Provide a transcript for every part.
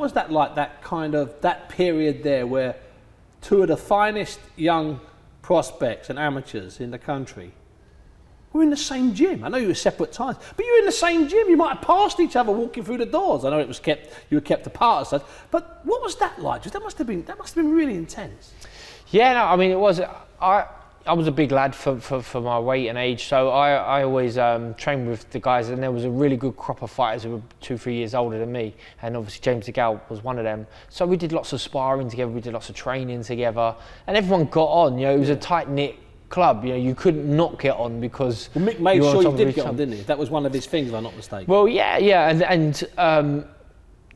was that like? That kind of that period there where two of the finest young prospects and amateurs in the country were in the same gym. I know you were separate times, but you were in the same gym. You might have passed each other walking through the doors. I know it was kept, you were kept apart such. But what was that like? That must have been, that must have been really intense. Yeah, no, I mean, it was. I I was a big lad for, for, for my weight and age, so I, I always um, trained with the guys, and there was a really good crop of fighters who were two, three years older than me, and obviously James DeGale was one of them. So we did lots of sparring together, we did lots of training together, and everyone got on. You know, it was a tight knit club. You know, you couldn't not get on because. Well, Mick made sure you did get on, didn't he? That was one of his things, if I'm not mistaken. Well, yeah, yeah, and and. Um,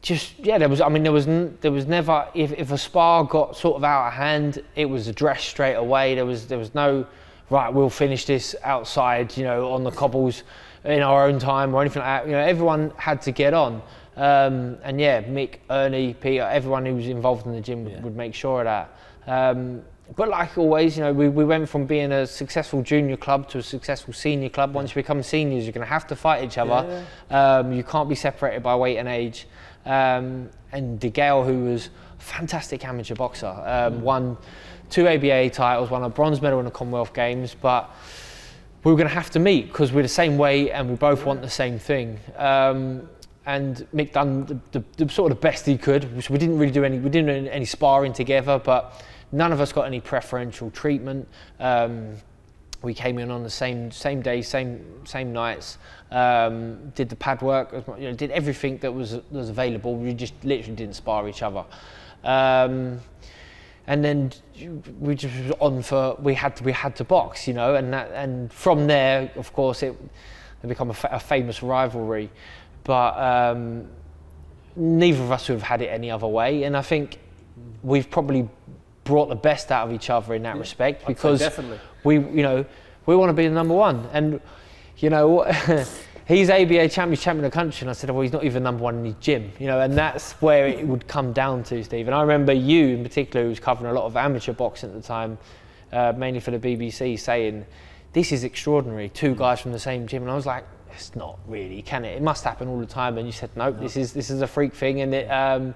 just yeah, there was. I mean, there was there was never if, if a spar got sort of out of hand, it was addressed straight away. There was there was no right. We'll finish this outside, you know, on the cobbles in our own time or anything like that. You know, everyone had to get on. Um, and yeah, Mick, Ernie, Peter, everyone who was involved in the gym yeah. would make sure of that. Um, but like always, you know, we, we went from being a successful junior club to a successful senior club. Once you become seniors, you're going to have to fight each other. Yeah. Um, you can't be separated by weight and age. Um, and DeGale, who was a fantastic amateur boxer, um, mm. won two ABA titles, won a bronze medal in the Commonwealth Games, but we were going to have to meet because we're the same weight and we both want the same thing. Um, and Mick done the, the, the, sort of the best he could. We didn't really do any, we didn't do any sparring together, but none of us got any preferential treatment. Um, we came in on the same same day, same same nights. Um, did the pad work, you know, did everything that was was available. We just literally didn't spar each other. Um, and then we just on for we had to, we had to box, you know, and that and from there, of course, it, become a, fa a famous rivalry. But um, neither of us would have had it any other way, and I think we've probably brought the best out of each other in that yeah, respect because we, you know, we want to be the number one. And, you know, he's ABA champion, champion of the country. And I said, well, he's not even number one in his gym, you know, and that's where it would come down to, Steve. And I remember you in particular, who was covering a lot of amateur boxing at the time, uh, mainly for the BBC, saying, this is extraordinary, two guys from the same gym. And I was like, it's not really, can it? It must happen all the time. And you said, nope, no. this is this is a freak thing, and it um,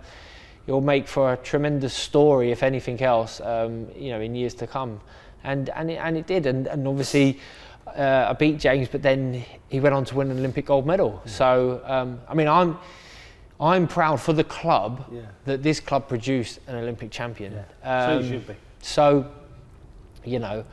it'll make for a tremendous story, if anything else, um, you know, in years to come. And and it, and it did, and, and obviously. Uh, I beat James, but then he went on to win an Olympic gold medal. Yeah. So, um, I mean, I'm I'm proud for the club yeah. that this club produced an Olympic champion. Yeah. Um, so you um, should be. So, you know,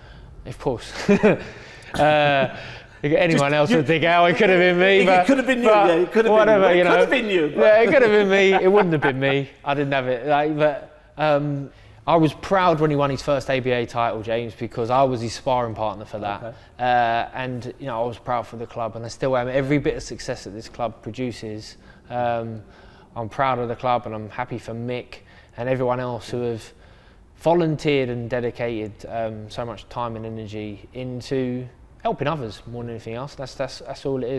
of course. uh, anyone else would think, oh, it could have been me. It, but, it could have been you. Yeah, it could have whatever, been you. It could have been you. Yeah, it could have been me. It wouldn't have been me. I didn't have it. Like, but um, I was proud when he won his first ABA title, James, because I was his sparring partner for that. Okay. Uh, and you know, I was proud for the club, and I still am. Every bit of success that this club produces, um, I'm proud of the club, and I'm happy for Mick and everyone else who have volunteered and dedicated um, so much time and energy into helping others more than anything else. That's, that's, that's all it is.